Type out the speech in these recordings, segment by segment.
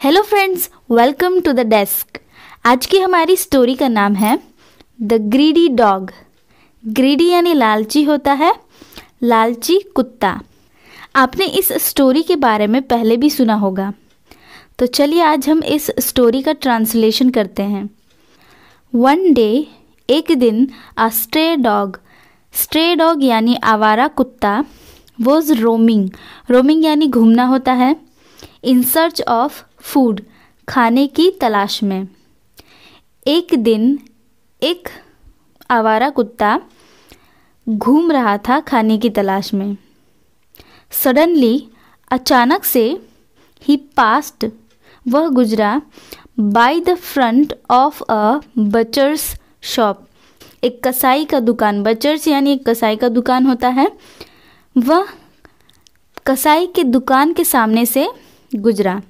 Hello friends welcome to the desk आज की हमारी स्टोरी का नाम है द ग्रीडी डॉग ग्रीडी यानी लालची होता है, लालची कुत्ता। आपने इस स्टोरी के बारे में पहले भी सुना होगा। तो चलिए आज हम इस स्टोरी का ट्रांसलेशन करते हैं। वन डे एक दिन a stray dog stray dog यानी आवारा कुत्ता वॉज़ रोमिंग रोमिंग यानी घूमना होता है। इन सर्च ऑफ़ फ़ूड, खाने की तलाश में। एक दिन एक आवारा कुत्ता घूम रहा था खाने की तलाश में। सडनली अचानक से ही पास्ट, वह गुजरा by the front of a butcher's shop. एक कसाई का दुकान, बचर्स यानी एक कसाई का दुकान होता है। वह कसाई के दुकान के सामने से गुजरा।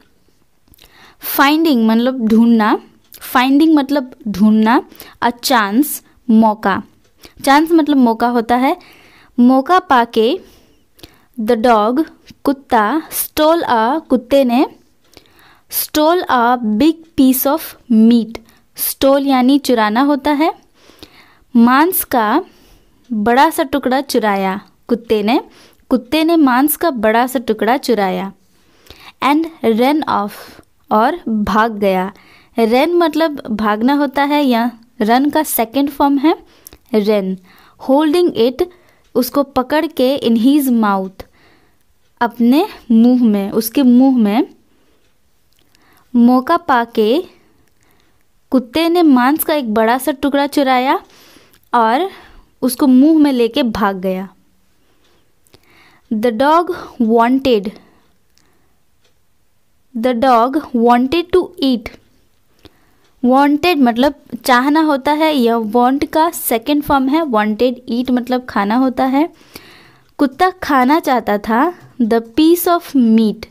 फाइंडिंग मतलब ढूंढना। फाइंडिंग मतलब ढूंढना। अ चांस मौका। चांस मतलब मौका होता है। मौका पाके द डॉग कुत्ता स्टोल अ कुत्ते ने stole a big piece of meat stole यानी चुराना होता है। मांस का बड़ा सा टुकड़ा चुराया कुत्ते ने। कुत्ते ने मांस का बड़ा सा टुकड़ा चुराया। एंड रन ऑफ़ और भाग गया। रन मतलब भागना होता है या रन का सेकेंड फॉर्म है रन। होल्डिंग इट उसको पकड़ के इन हीज माउथ अपने मुँह में, उसके मुँह में मौका पाके कुत्ते ने मांस का एक बड़ा सा टुकड़ा चुराया और उसको मुँह में लेके भाग गया। The dog wanted the dog wanted to eat wanted मतलब चाहना होता है यह वॉन्ट का सेकेंड फॉर्म है। वॉन्टेड ईट मतलब खाना होता है। कुत्ता खाना चाहता था। द पीस ऑफ़ मीट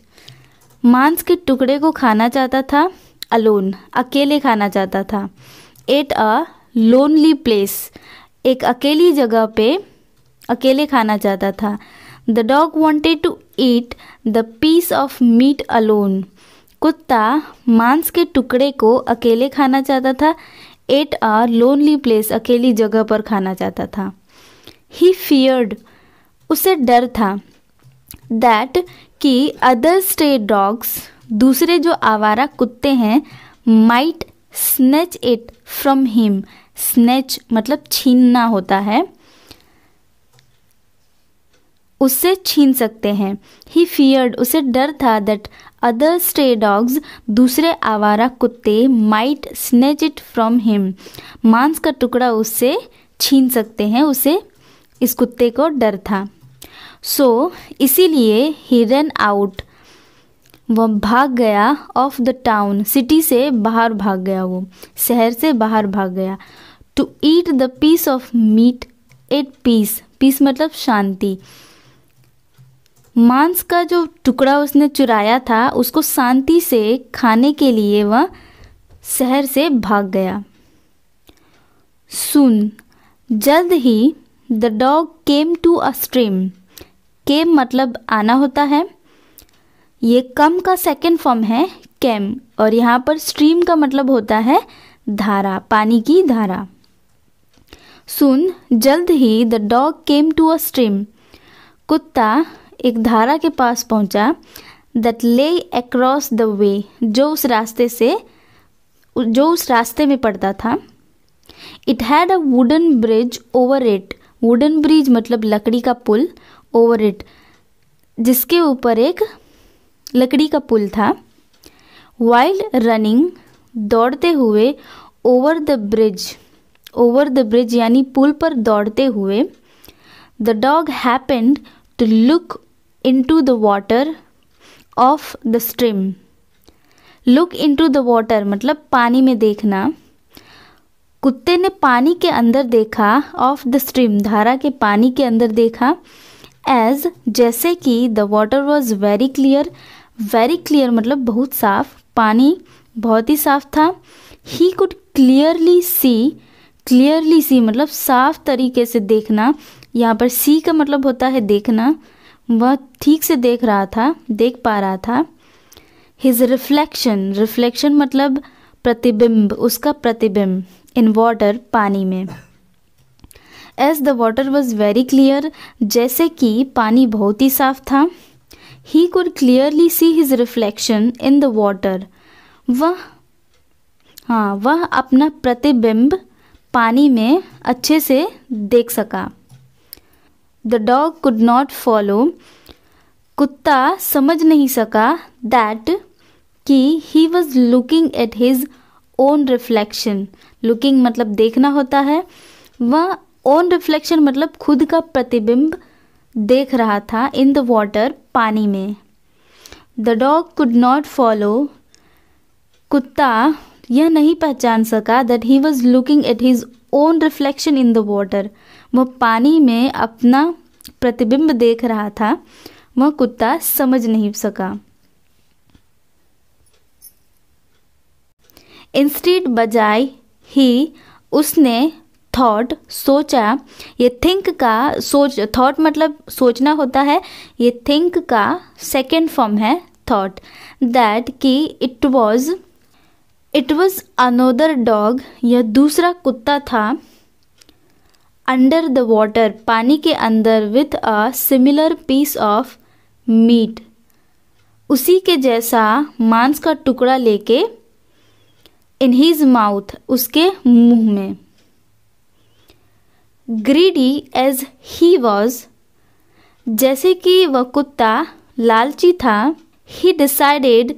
मांस के टुकड़े को खाना चाहता था। अलोन अकेले खाना चाहता था। एट अ लोनली प्लेस एक अकेली जगह पे अकेले खाना चाहता था। The dog wanted to eat the piece of meat alone कुत्ता मांस के टुकड़े को अकेले खाना चाहता था, एट अ लोनली प्लेस अकेली जगह पर खाना चाहता था। ही फियर्ड उसे डर था दैट कि अदर स्टे डॉग्स दूसरे जो आवारा कुत्ते हैं might snatch it from him snatch मतलब छीनना होता है। उससे छीन सकते हैं। ही फियर्ड उसे डर था दैट अदर स्टे डॉग्स दूसरे आवारा कुत्ते might snatch it from him मांस का टुकड़ा उससे छीन सकते हैं उसे इस कुत्ते को डर था। सो so, इसीलिए ही रन आउट वह भाग गया ऑफ़ द टाउन सिटी से बाहर भाग गया वो शहर से बाहर भाग गया। To eat the piece of meat at peace peace मतलब शांति। मांस का जो टुकड़ा उसने चुराया था, उसको शांति से खाने के लिए वह शहर से भाग गया। सुन, जल्द ही the dog came to a stream came मतलब आना होता है। ये कम का सेकेंड फॉर्म है कैम और यहाँ पर स्ट्रीम का मतलब होता है धारा, पानी की धारा। सुन, जल्द ही the dog came to a stream कुत्ता एक धारा के पास पहुँचा दैट ले अक्रॉस द वे जो उस रास्ते से, जो उस रास्ते में पड़ता था। It had a wooden bridge over it wooden bridge मतलब लकड़ी का पुल ओवर इट जिसके ऊपर एक लकड़ी का पुल था। वाइल्ड रनिंग दौड़ते हुए over the bridge over the bridge यानी पुल पर दौड़ते हुए the dog happened to look the water of the stream look into the water मतलब पानी में देखना। कुत्ते ने पानी के अंदर देखा ऑफ़ द स्ट्रीम धारा के पानी के अंदर देखा एज जैसे कि the water was very clear very clear मतलब बहुत साफ़, पानी बहुत ही साफ़ था। He could clearly see clearly see मतलब साफ़ तरीके से देखना। यहाँ पर सी का मतलब होता है देखना। वह ठीक से देख रहा था, देख पा रहा था। हिज रिफ्लेक्शन रिफ्लेक्शन मतलब प्रतिबिंब, उसका प्रतिबिंब इन वाटर पानी में। As the water was very clear जैसे कि पानी बहुत ही साफ़ था he could clearly see his reflection in the water वह हाँ वह अपना प्रतिबिंब पानी में अच्छे से देख सका। The dog could not follow. कुत्ता समझ नहीं सका दैट कि he was looking at his own reflection looking मतलब देखना होता है। वह ओन रिफ्लेक्शन मतलब खुद का प्रतिबिंब देख रहा था इन द वॉटर पानी में। The dog could not follow कुत्ता यह नहीं पहचान सका that he was looking at his own reflection in the water वह पानी में अपना प्रतिबिंब देख रहा था। वह कुत्ता समझ नहीं सका। इंस्टीड बजाय ही उसने थॉट सोचा, ये थिंक का सोच थॉट मतलब सोचना होता है। ये थिंक का सेकेंड फॉर्म है थॉट दैट कि it was it was another dog यह दूसरा कुत्ता था। अंडर द वॉटर पानी के अंदर with a similar piece of meat उसी के जैसा मांस का टुकड़ा लेके इन हीज माउथ उसके मुँह में। ग्रीडी एज ही वॉज़ जैसे कि वह कुत्ता लालची था he decided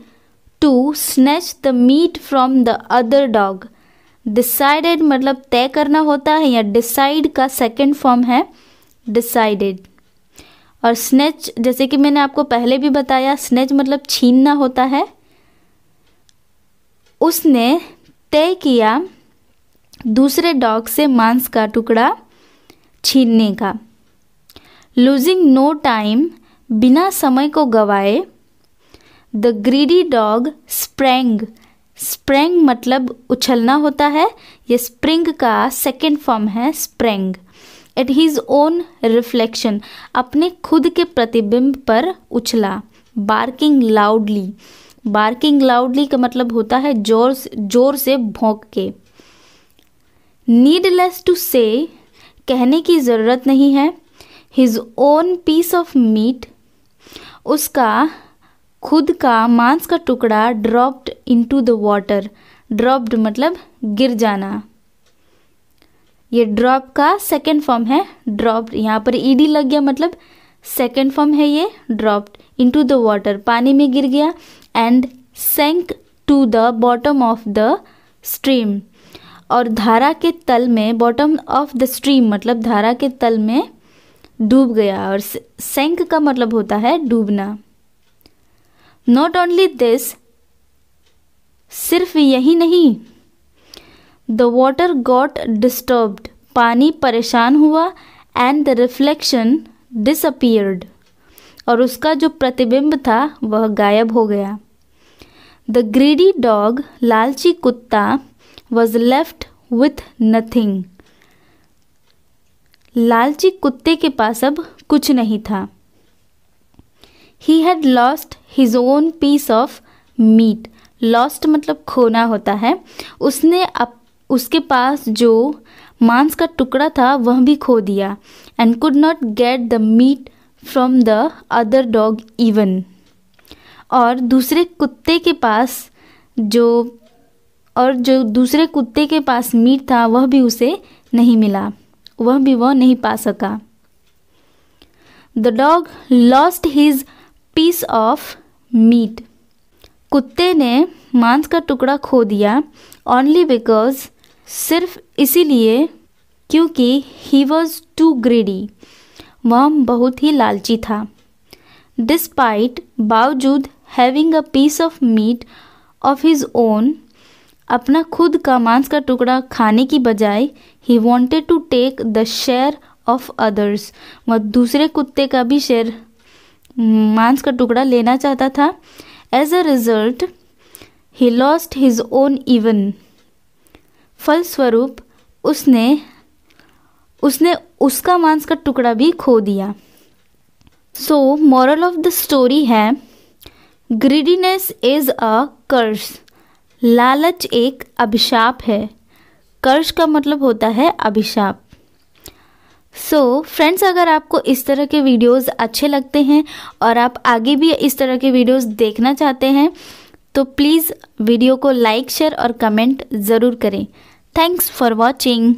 to snatch the meat from the other dog decided मतलब तय करना होता है या डिसाइड का सेकेंड फॉर्म है डिसाइडेड और स्नेच जैसे कि मैंने आपको पहले भी बताया स्नेच मतलब छीनना होता है। उसने तय किया दूसरे डॉग से मांस का टुकड़ा छीनने का। लूजिंग नो टाइम बिना समय को गवाए the greedy dog sprang. Sprang मतलब उछलना होता है। ये स्प्रिंग का सेकेंड फॉर्म है sprang. At his own reflection अपने खुद के प्रतिबिंब पर उछला। बार्किंग लाउडली बार्किंग लाउडली का मतलब होता है ज़ोर ज़ोर से भौंक के। नीडलेस टू से कहने की ज़रूरत नहीं है। His own piece of meat उसका खुद का मांस का टुकड़ा dropped into the water dropped मतलब गिर जाना। ये ड्रॉप का सेकेंड फॉर्म है ड्रॉप्ड यहाँ पर ईडी लग गया मतलब सेकेंड फॉर्म है ये ड्रॉप्ड इनटू द वाटर पानी में गिर गया and sank to the bottom of the stream और धारा के तल में बॉटम ऑफ़ द स्ट्रीम मतलब धारा के तल में डूब गया। और सेंक का मतलब होता है डूबना। नॉट ओनली दिस सिर्फ़ यही नहीं द वॉटर गॉट डिस्टर्ब्ड पानी परेशान हुआ एंड द रिफ्लेक्शन डिसअपियर्ड और उसका जो प्रतिबिंब था, वह गायब हो गया। द ग्रीडी डॉग लालची कुत्ता वॉज़ लेफ़्ट विथ नथिंग लालची कुत्ते के पास अब कुछ नहीं था। He had lost his own piece of meat lost मतलब खोना होता है। उसने अप, उसके पास जो मांस का टुकड़ा था, वह भी खो दिया and could not get the meat from the other dog even और दूसरे कुत्ते के पास जो, और जो दूसरे कुत्ते के पास मीट था, वह भी उसे नहीं मिला। वह भी वह नहीं पा सका। The dog lost his piece of meat कुत्ते ने मांस का टुकड़ा खो दिया ओनली बिकॉज़ सिर्फ़ इसीलिए क्योंकि ही वॉज़ टू ग्रेडी वह बहुत ही लालची था। डिस्पाइट बावजूद having a piece of meat of his own अपना खुद का मांस का टुकड़ा खाने की बजाय he wanted to take the share of others वह दूसरे कुत्ते का भी शेयर मांस का टुकड़ा लेना चाहता था। As a result he lost his own even फलस्वरूप, उसने उसने उसका मांस का टुकड़ा भी खो दिया। So moral of the story है ग्रीडीनेस इज़ अ कर्स लालच एक अभिशाप है। कर्स का मतलब होता है अभिशाप। सो so, फ्रेंड्स अगर आपको इस तरह के वीडियोस अच्छे लगते हैं और आप आगे भी इस तरह के वीडियोस देखना चाहते हैं तो प्लीज़ वीडियो को लाइक शेयर और कमेंट ज़रूर करें। Thanks for watching